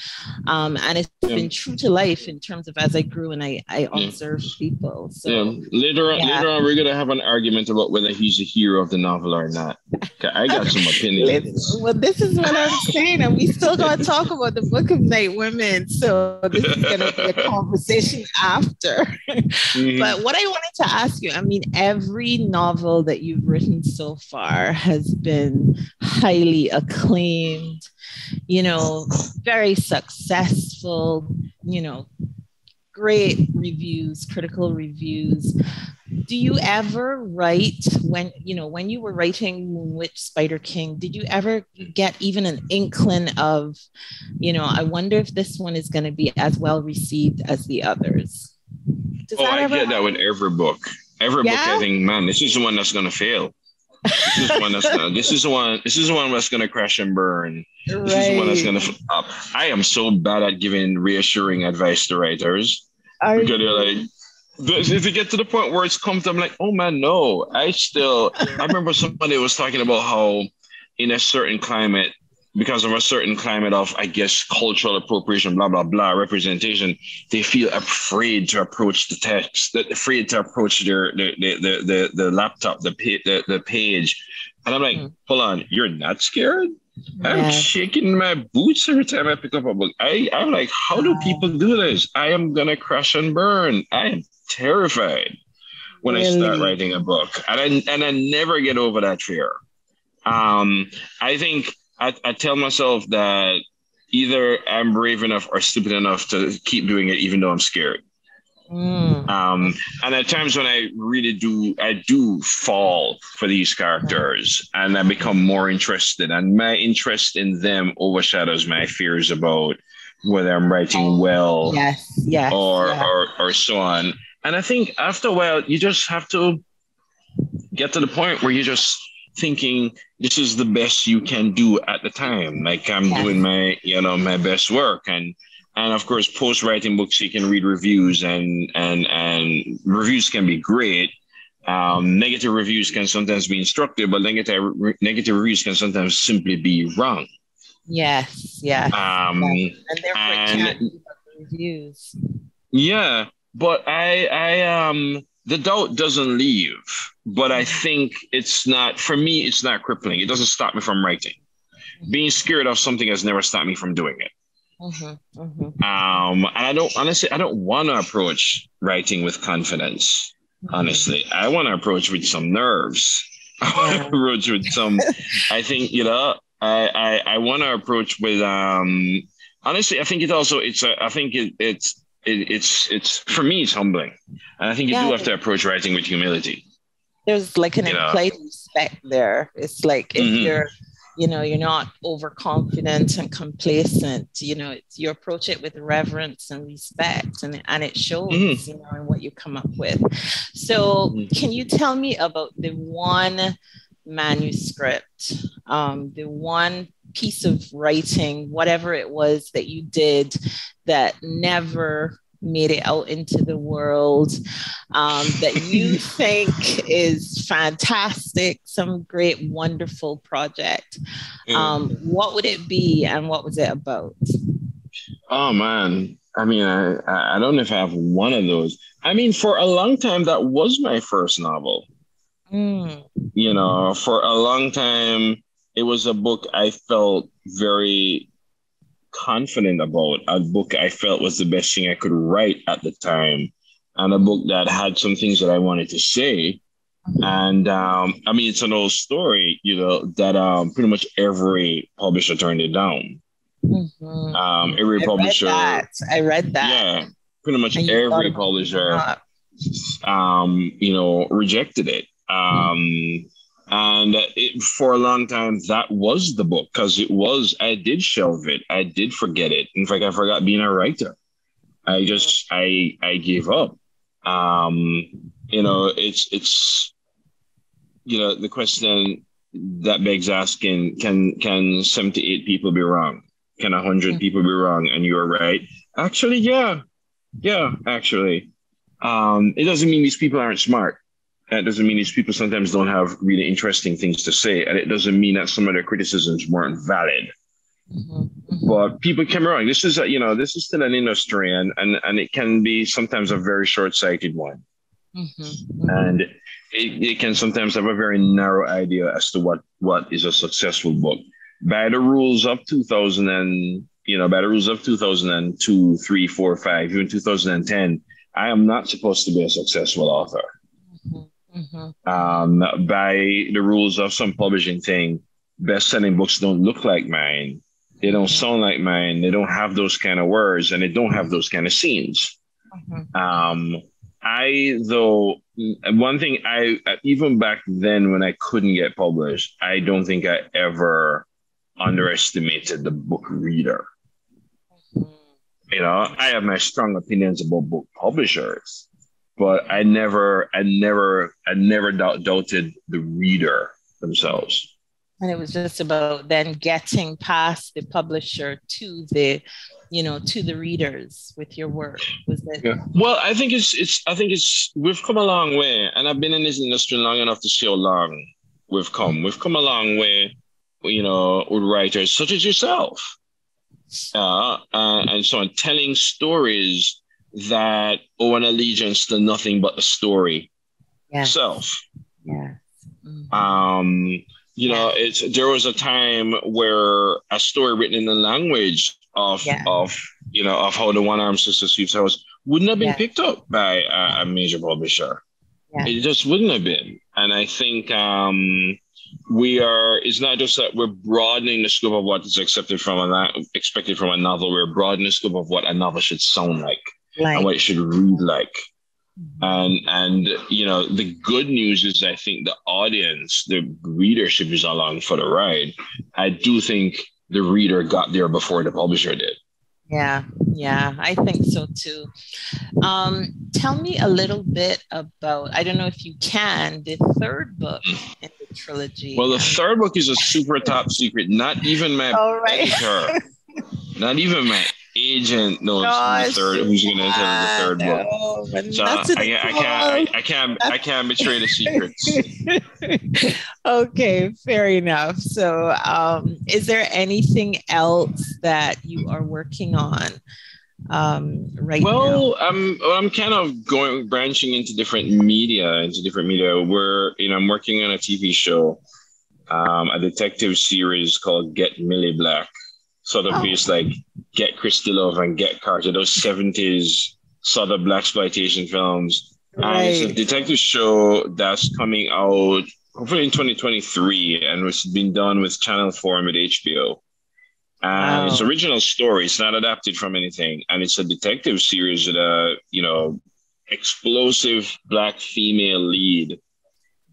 Um, and it's yeah. been true to life in terms of as I grew and I, I observed yeah. people. So yeah. later on, later on, we're gonna have an argument about whether he's a hero of the novel or not. I got some opinions. well, this is what I'm saying, and we still gonna talk about the Book of Night Women. So this is gonna be a conversation after. Mm-hmm. But what I wanted to ask you, I mean, every novel that you've written so far has been highly acclaimed, you know, very successful, you know, great reviews, critical reviews. Do you ever write when you know when you were writing Moon Witch Spider King? Did you ever get even an inkling of, you know, I wonder if this one is going to be as well received as the others? Does oh, I get happen? that with every book. Every yeah? book, I think, man, this is the one that's going to fail. This is one that's gonna, this is one this is one that's gonna crash and burn. This right. is one that's gonna up. I am so bad at giving reassuring advice to writers. Are because you? they're like if you get to the point where it's come to I'm like, oh man, no. I still I remember somebody was talking about how in a certain climate because of a certain climate of, I guess, cultural appropriation, blah, blah, blah, representation, they feel afraid to approach the text, that afraid to approach their the the the, the, the laptop, the, the the page. And I'm like, mm. hold on, you're not scared? Yeah. I'm shaking my boots every time I pick up a book. I, I'm like, how do people do this? I am gonna crash and burn. I am terrified when really? I start writing a book. And I and I never get over that fear. Um, I think I, I tell myself that either I'm brave enough or stupid enough to keep doing it, even though I'm scared. Mm. Um, and at times when I really do, I do fall for these characters and I become more interested, and my interest in them overshadows my fears about whether I'm writing well, yes, yes, or, or or so on. And I think after a while, you just have to get to the point where you're just thinking this is the best you can do at the time. Like I'm yes. doing my, you know, my best work. And and of course, post writing books, you can read reviews and and and reviews can be great. Um, negative reviews can sometimes be instructive, but negative re- negative reviews can sometimes simply be wrong. Yes, yes. Um, yes. and therefore and, can't reviews. Yeah, but I I um the doubt doesn't leave, but I think it's not, for me, it's not crippling. It doesn't stop me from writing. Being scared of something has never stopped me from doing it. Mm-hmm, mm-hmm. Um, and I don't, honestly, I don't want to approach writing with confidence. Mm-hmm. Honestly, I want to approach with some nerves. Yeah. I want to approach with some, I think, you know, I, I, I want to approach with, um, honestly, I think it also, it's, a, I think it, it's, it, it's it's for me it's humbling and i think you yeah. do have to approach writing with humility there's like an you implied know? respect there it's like if mm-hmm. you're you know you're not overconfident and complacent you know you approach it with reverence and respect and, and it shows mm-hmm. you know in what you come up with so mm-hmm. can you tell me about the one manuscript um, the one piece of writing, whatever it was that you did that never made it out into the world um, that you think is fantastic, some great, wonderful project. Um, what would it be and what was it about? Oh, man. I mean, I, I don't know if I have one of those. I mean, for a long time, that was my first novel. Mm. You know, for a long time, it was a book I felt very confident about, a book I felt was the best thing I could write at the time, and a book that had some things that I wanted to say. And um, I mean, it's an old story, you know, that um, pretty much every publisher turned it down. Mm-hmm. Um, every I publisher. Read I read that. Yeah, pretty much every publisher, um, you know, rejected it. Um, and it, for a long time, that was the book because it was, I did shelve it. I did forget it. In fact, I forgot being a writer. I just, I, I gave up. Um, you know, it's, it's, you know, the question that begs asking, can, can 78 people be wrong? Can a 100 people be wrong and you're right? Actually, yeah. Yeah, actually. Um, it doesn't mean these people aren't smart. That doesn't mean these people sometimes don't have really interesting things to say. And it doesn't mean that some of their criticisms weren't valid. Mm-hmm. But people come wrong. This is a, you know, this is still an industry and, and, and it can be sometimes a very short-sighted one. Mm-hmm. mm-hmm. And it, it can sometimes have a very narrow idea as to what, what is a successful book. By the rules of 2000 and, you know, by the rules of 2002, 3, 4, 5, even 2010, I am not supposed to be a successful author. Mm-hmm. Um, by the rules of some publishing thing, best-selling books don't look like mine. They don't mm-hmm. sound like mine. They don't have those kind of words, and they don't have those kind of scenes. Mm-hmm. Um, I though one thing I even back then when I couldn't get published, I don't think I ever underestimated the book reader. Mm-hmm. You know, I have my strong opinions about book publishers, but I never, I never, I never doubt, doubted the reader themselves. And it was just about then getting past the publisher to the, you know, to the readers with your work. Was it? Yeah. Well, I think it's, it's, I think it's, we've come a long way, and I've been in this industry long enough to see how long we've come. We've come a long way, you know, with writers such as yourself uh, uh, and so on, telling stories that owe an allegiance to nothing but the story yes. itself. Yeah. Mm-hmm. Um, you know, it's there was a time where a story written in the language of yeah. of you know of how the one armed sister sweeps house wouldn't have been yeah. picked up by a, a major publisher. Yeah. It just wouldn't have been. And I think um, we are it's not just that we're broadening the scope of what is accepted from a expected from a novel we're broadening the scope of what a novel should sound like, like. and what it should read like mm-hmm. and and you know the good news is i think the audience the readership is along for the ride i do think the reader got there before the publisher did yeah, yeah, I think so too. Um, tell me a little bit about, I don't know if you can, the third book in the trilogy. Well, the third book is a super top secret. Not even my right. editor, not even my agent knows Gosh, the third who's going to enter the third book. So I, I, can't, I, I, can't, I can't betray the secrets. okay, fair enough. So, um, is there anything else that you are working on? um, right well, now? I'm I'm kind of going branching into different media, into different media. Where you know I'm working on a TV show, um, a detective series called Get Millie Black sort of oh. based like Get Christie Love and Get Carter, those 70s sort of blaxploitation films. Right. And it's a detective show that's coming out hopefully in 2023 and it's been done with Channel 4 and with HBO. And wow. it's oh. original story. It's not adapted from anything. And it's a detective series with a, you know, explosive black female lead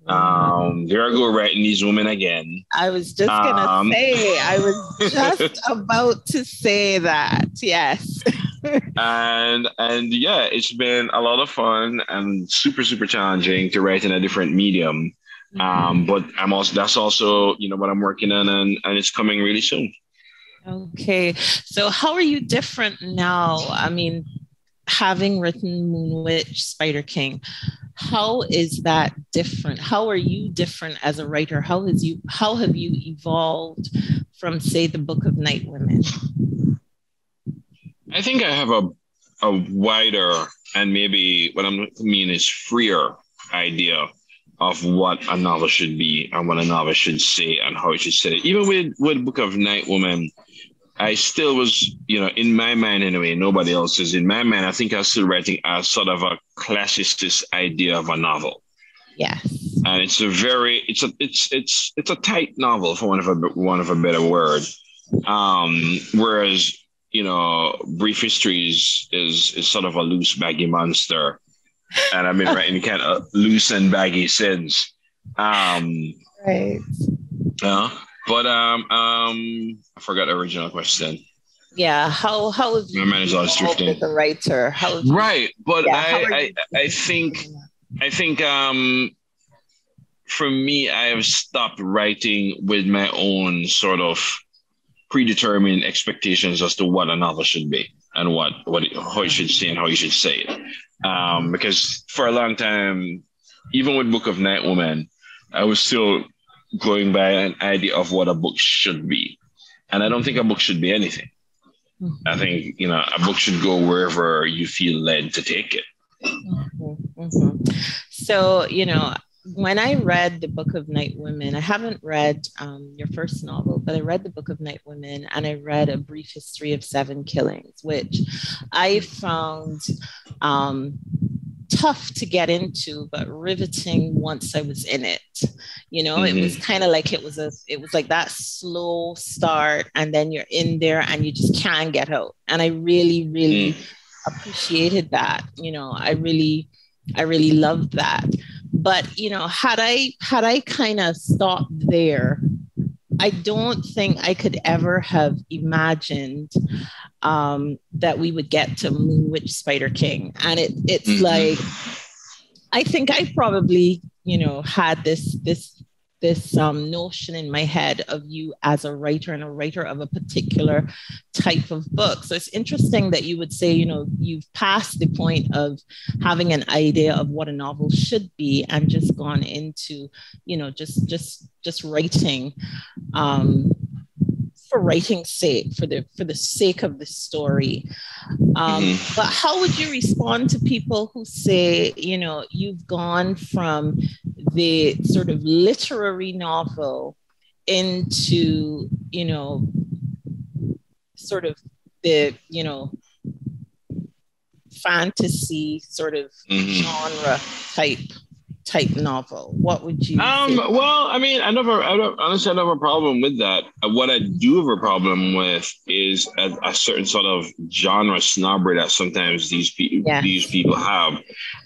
um, there I go writing these women again. I was just gonna um, say, I was just about to say that. Yes. and and yeah, it's been a lot of fun and super super challenging to write in a different medium. Mm-hmm. Um, but I'm also that's also you know what I'm working on, and and it's coming really soon. Okay, so how are you different now? I mean, having written Moon Witch, Spider King, how is that different? How are you different as a writer? How has you how have you evolved from say the Book of Night Women? I think I have a a wider and maybe what I'm mean is freer idea of what a novel should be and what a novel should say and how it should say it. Even with with Book of Night Women, I still was, you know, in my mind anyway, nobody else is in my mind. I think I was still writing a sort of a classicist idea of a novel. Yes. And it's a very, it's a, it's, it's, it's a tight novel for one of a, one of a better word. Um, whereas, you know, Brief histories is, is, sort of a loose, baggy monster. And I've been writing kind of loose and baggy since. Um, right. Yeah. But um, um, I forgot the original question. Yeah, how how have you managed drifting with the writer? How right, but yeah, I, I I think I think um for me, I have stopped writing with my own sort of predetermined expectations as to what a novel should be. and what what how you should say and how you should say it. Um, because for a long time, even with Book of Night Woman, I was still going by an idea of what a book should be, and I don't think a book should be anything. Mm-hmm. I think you know a book should go wherever you feel led to take it. Mm-hmm. Mm-hmm. So you know, when I read the Book of Night Women, I haven't read um, your first novel, but I read the Book of Night Women and I read A Brief History of Seven Killings, which I found um, tough to get into, but riveting once I was in it. You know, mm-hmm. it was kind of like it was a, it was like that slow start, and then you're in there and you just can't get out. And I really, really mm. appreciated that. You know, I really, I really loved that but you know had i had i kind of stopped there i don't think i could ever have imagined um, that we would get to moon witch spider king and it it's mm-hmm. like i think i probably you know had this this this um, notion in my head of you as a writer and a writer of a particular type of book. So it's interesting that you would say, you know, you've passed the point of having an idea of what a novel should be and just gone into, you know, just just just writing um, for writing's sake, for the for the sake of the story. Um, mm-hmm. But how would you respond to people who say, you know, you've gone from the sort of literary novel into, you know, sort of the, you know, fantasy sort of mm-hmm. genre type type novel? What would you? Um, well, I mean, I never, I don't, honestly, I don't have a problem with that. What I do have a problem with is a, a certain sort of genre snobbery that sometimes these people, yeah. these people have,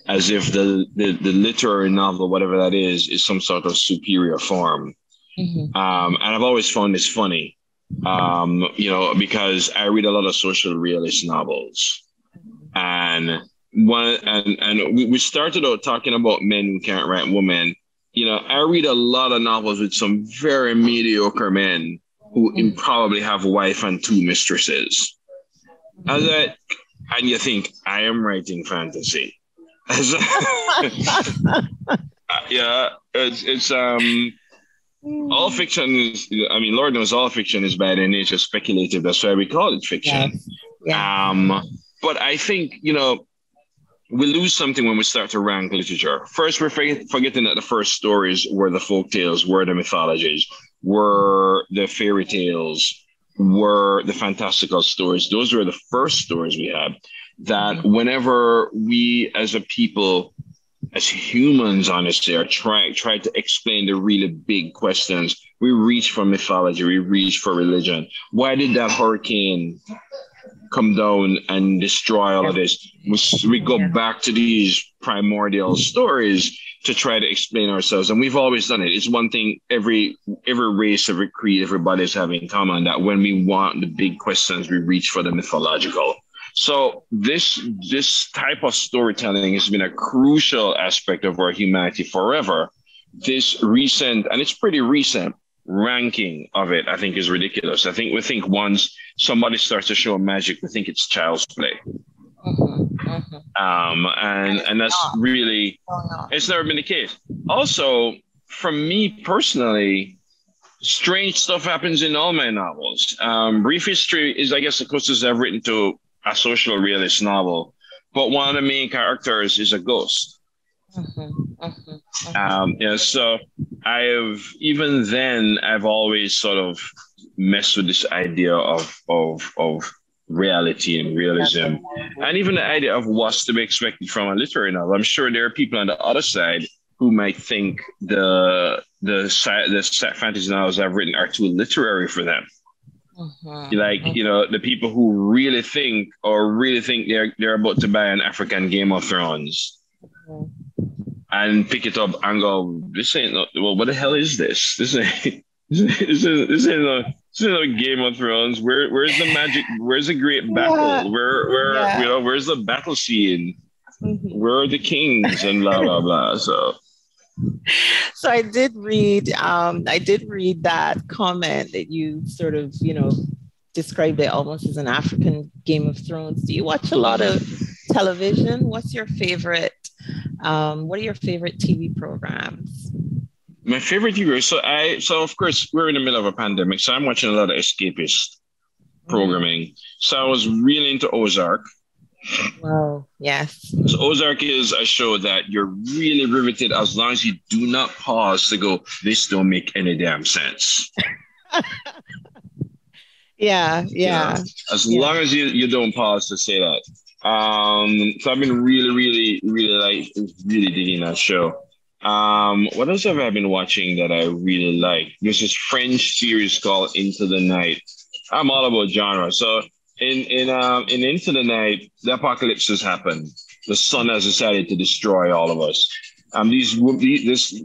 as if the, the the literary novel, whatever that is, is some sort of superior form. Mm-hmm. Um, and I've always found this funny, um, you know, because I read a lot of social realist novels, and one and and we, we started out talking about men who can't write women. You know, I read a lot of novels with some very mediocre men who mm-hmm. probably have a wife and two mistresses. As I, and you think I am writing fantasy. yeah, it's it's um all fiction is I mean, Lord knows all fiction is by their nature speculative. That's why we call it fiction. Yes. Yeah. Um, but I think, you know, we lose something when we start to rank literature. First, we're forgetting that the first stories were the folk tales, were the mythologies, were the fairy tales, were the fantastical stories. Those were the first stories we had. That whenever we as a people, as humans, honestly, are trying try to explain the really big questions, we reach for mythology, we reach for religion. Why did that hurricane come down and destroy all of this. We, we go back to these primordial stories to try to explain ourselves, and we've always done it. It's one thing every every race, every creed, everybody's having in common that when we want the big questions, we reach for the mythological. So this this type of storytelling has been a crucial aspect of our humanity forever. This recent, and it's pretty recent, ranking of it, I think, is ridiculous. I think we think once somebody starts to show magic, we think it's child's play. Mm-hmm, mm-hmm. Um, and and that's not. really it's never been the case. Also, for me personally, strange stuff happens in all my novels. Um, Brief History is, I guess, the closest I've written to a social realist novel. But one of the main characters is a ghost. Mm-hmm, mm-hmm, mm-hmm. Um, yeah, so I have even then I've always sort of messed with this idea of of of reality and realism, and even the idea of what's to be expected from a literary novel. I'm sure there are people on the other side who might think the the the fantasy novels I've written are too literary for them. Mm-hmm. Like you know, the people who really think or really think they're they're about to buy an African Game of Thrones. Mm-hmm and pick it up and go, this ain't no, well, what the hell is this? This ain't this ain't this ain't, this ain't, this ain't a Game of Thrones. Where where's the magic? Where's the great battle? Yeah. Where where yeah. you know where's the battle scene? Mm-hmm. Where are the kings and blah blah blah. So so I did read um I did read that comment that you sort of, you know, described it almost as an African Game of Thrones. Do you watch a lot of television? What's your favorite? Um, what are your favorite TV programs? My favorite TV. So I so of course we're in the middle of a pandemic, so I'm watching a lot of escapist programming. Mm. So I was really into Ozark. Wow. Yes. So Ozark is a show that you're really riveted as long as you do not pause to go, this don't make any damn sense. yeah, yeah. as yeah. long as you, you don't pause to say that. Um, so I've been really, really, really like really digging that show. Um, what else have I been watching that I really like? There's this French series called Into the Night. I'm all about genre. So in in um in Into the Night, the apocalypse has happened. The sun has decided to destroy all of us. Um, these this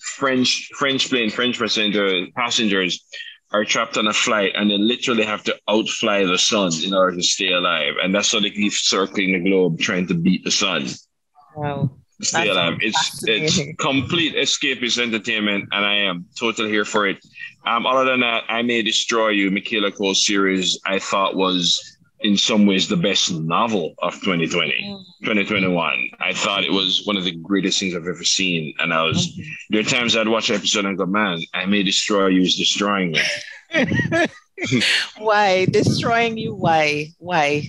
French French plane French passenger passengers are trapped on a flight and they literally have to outfly the sun in order to stay alive. And that's how they keep circling the globe trying to beat the sun. Wow. Stay alive. It's it's complete escapist entertainment and I am totally here for it. Um, other than that, I May Destroy You, Michaela Coel series, I thought was in some ways the best novel of 2020, mm. 2021. I thought it was one of the greatest things I've ever seen. And I was, mm-hmm. there are times I'd watch an episode and go, man, I May Destroy You is destroying me. why? Destroying you? Why? Why?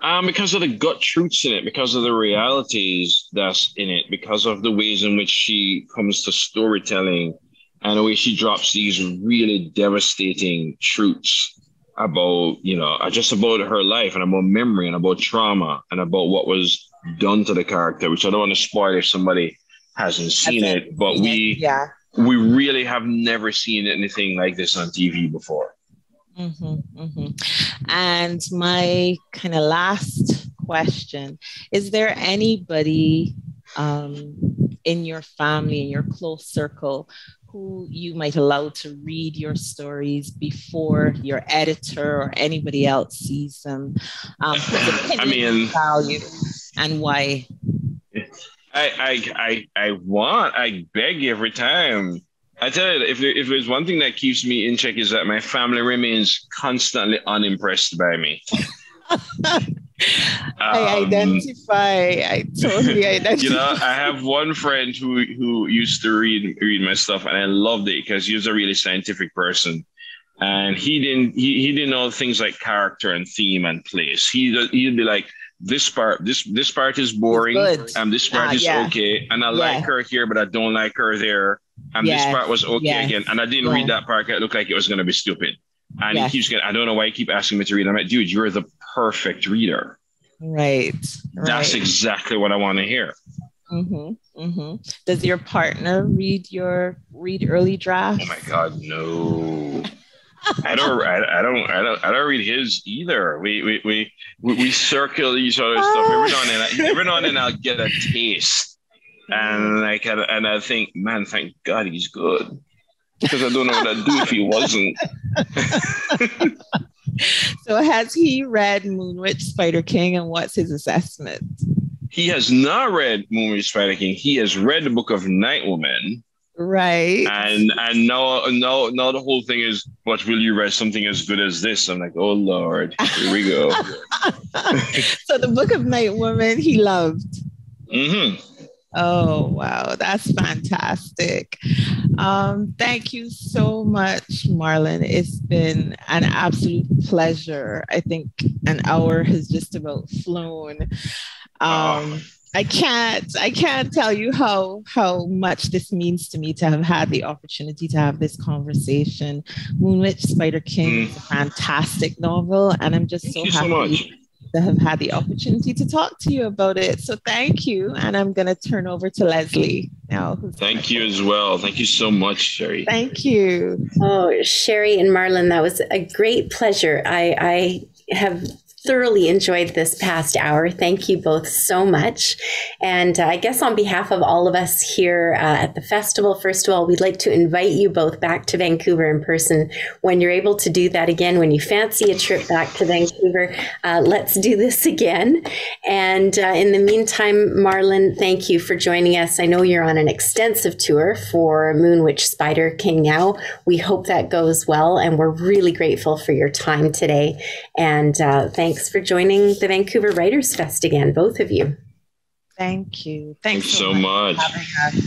Um, because of the gut truths in it, because of the realities that's in it, because of the ways in which she comes to storytelling and the way she drops these really devastating truths about you know uh, just about her life and about memory and about trauma and about what was done to the character which i don't want to spoil if somebody hasn't seen it, it but we yeah. we really have never seen anything like this on tv before mm-hmm, mm-hmm. and my kind of last question is there anybody um, in your family in your close circle who you might allow to read your stories before your editor or anybody else sees them. Um, I mean, value and why. I, I, I, I want, I beg every time. I tell you, if, if there's one thing that keeps me in check is that my family remains constantly unimpressed by me. I um, identify. I totally identify. You know, I have one friend who who used to read read my stuff, and I loved it because he was a really scientific person, and he didn't he, he didn't know things like character and theme and place. He he'd be like, this part this this part is boring, and this part uh, is yeah. okay, and I yeah. like her here, but I don't like her there, and yes. this part was okay yes. again, and I didn't read that part. It looked like it was going to be stupid. And yes. he keeps getting, I don't know why he keep asking me to read. I'm like, dude, you're the perfect reader. Right. That's right. exactly what I want to hear. Mm-hmm, mm-hmm. Does your partner read your read early drafts? Oh my God, no. I don't, I, I, don't, I don't, I don't read his either. We, we, we, we, we circle each other's stuff every now and then. Every now and then, I'll get a taste, and like, and I think, man, thank God he's good, because I don't know what I'd do if he wasn't. so has he read Moon Witch Spider King and what's his assessment? He has not read Moon Witch Spider King. He has read the book of Night Woman. Right. And and now now now the whole thing is what will you read something as good as this? I'm like, oh Lord, here we go. so the book of Night Woman, he loved. Mm-hmm. Oh, wow. That's fantastic. Um, thank you so much, Marlon. It's been an absolute pleasure. I think an hour has just about flown. Um, oh. I can't I can't tell you how how much this means to me to have had the opportunity to have this conversation. Moon Witch Spider King mm. is a fantastic novel, and I'm just Thank so happy so that have had the opportunity to talk to you about it. So thank you. And I'm going to turn over to Leslie now. Thank you as well. Thank you so much, Cherie. Thank you. Oh, Cherie and Marlon, that was a great pleasure. I, I have thoroughly enjoyed this past hour. Thank you both so much. And uh, I guess on behalf of all of us here uh, at the festival, first of all, we'd like to invite you both back to Vancouver in person when you're able to do that again. When you fancy a trip back to Vancouver, uh, let's do this again. And uh, in the meantime, Marlon, thank you for joining us. I know you're on an extensive tour for Moon Witch Spider King now. We hope that goes well, and we're really grateful for your time today. And uh, thanks for joining the Vancouver Writers Fest again, both of you. Thank you. Thanks, Thanks so, much. much.